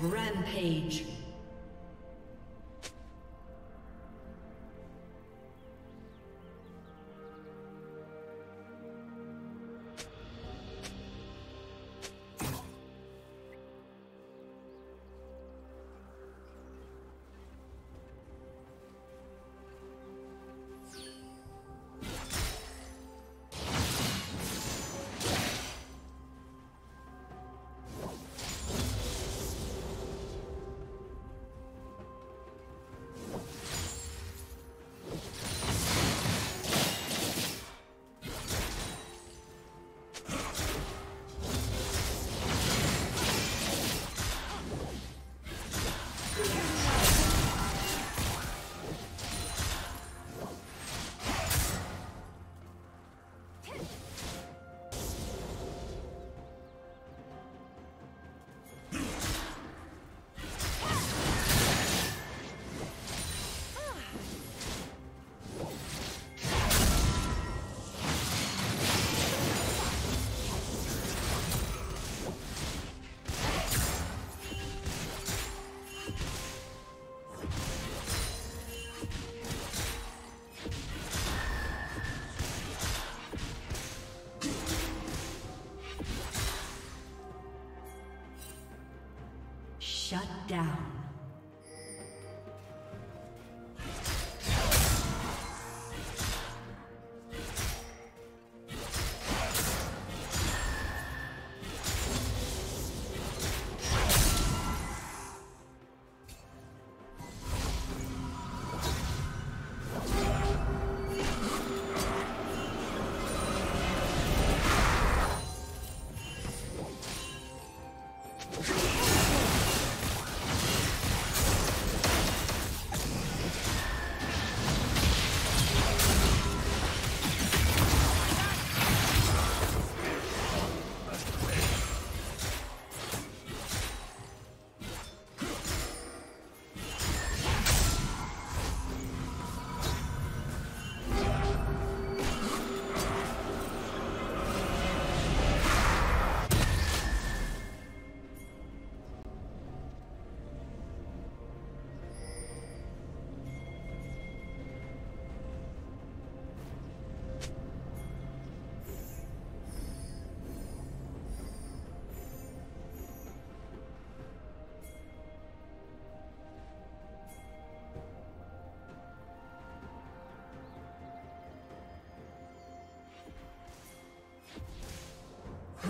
Rampage. Shut down.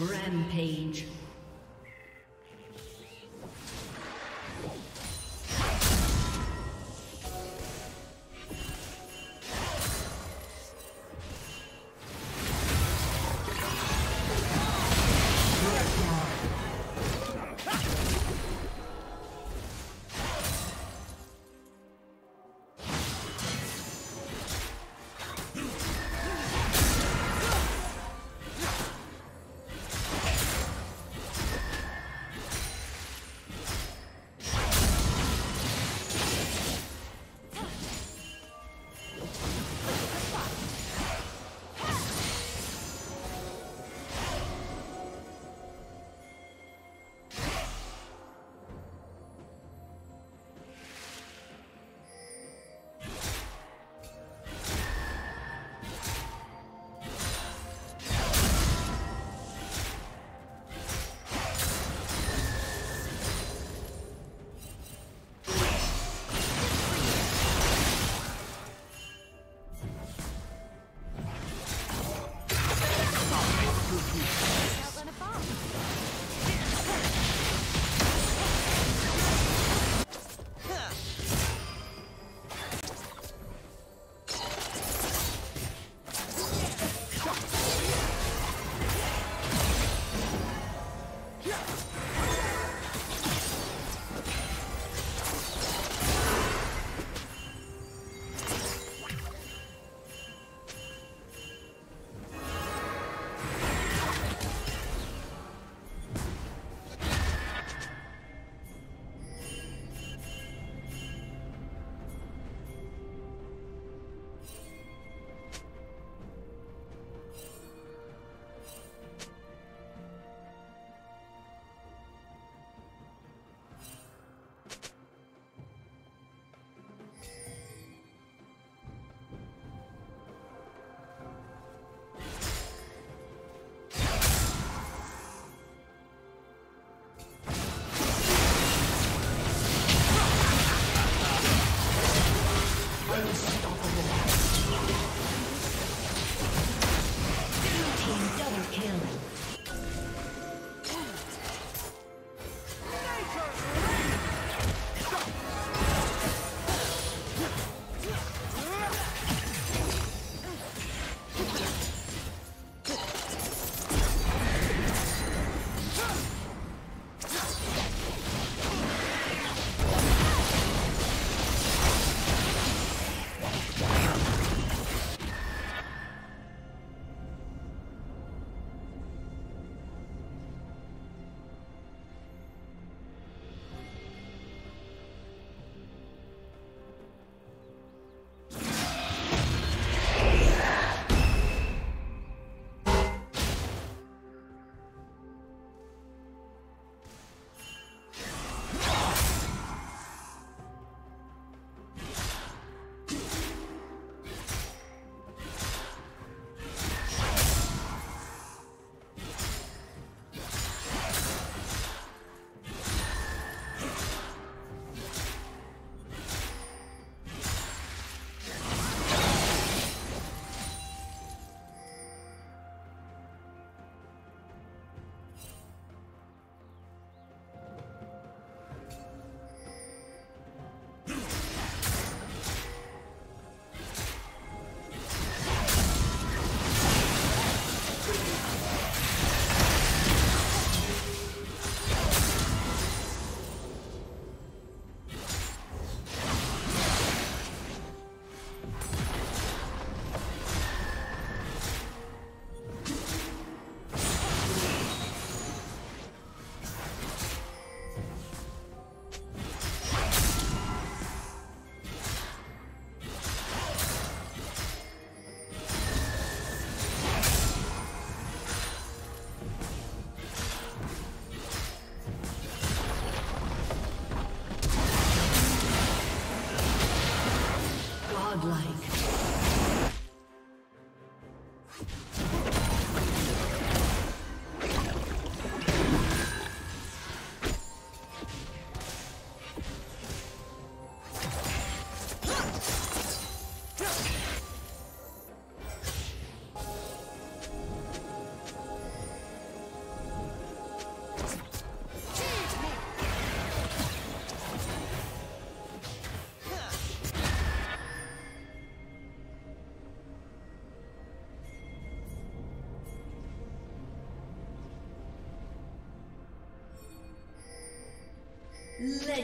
Rampage.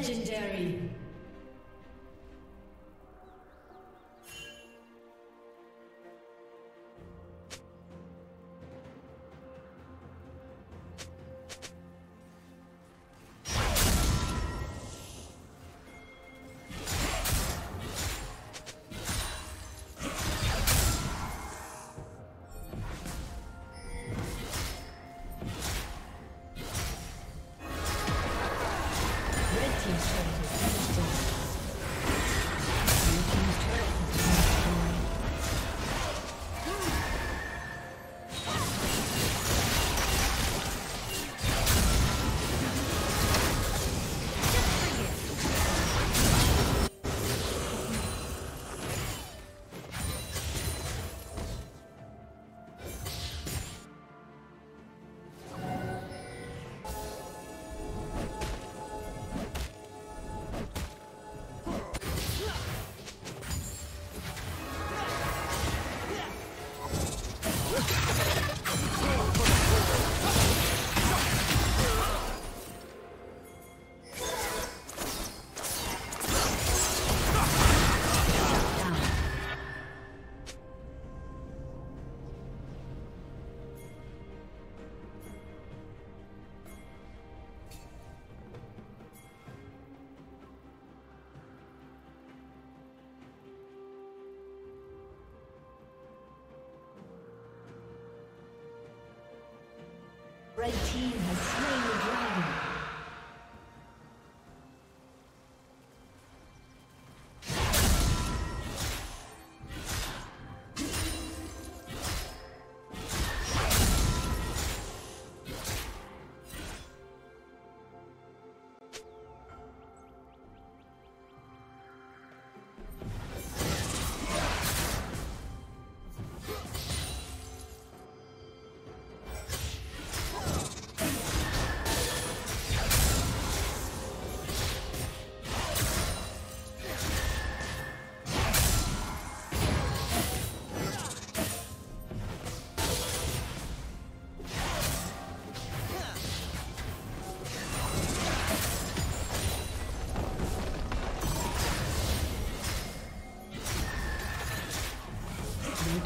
Legendary.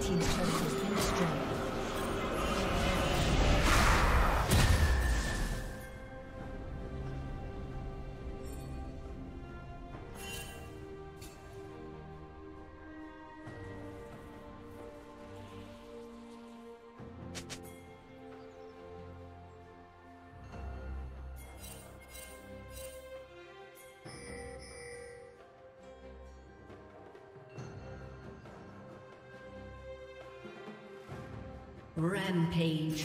team's Rampage.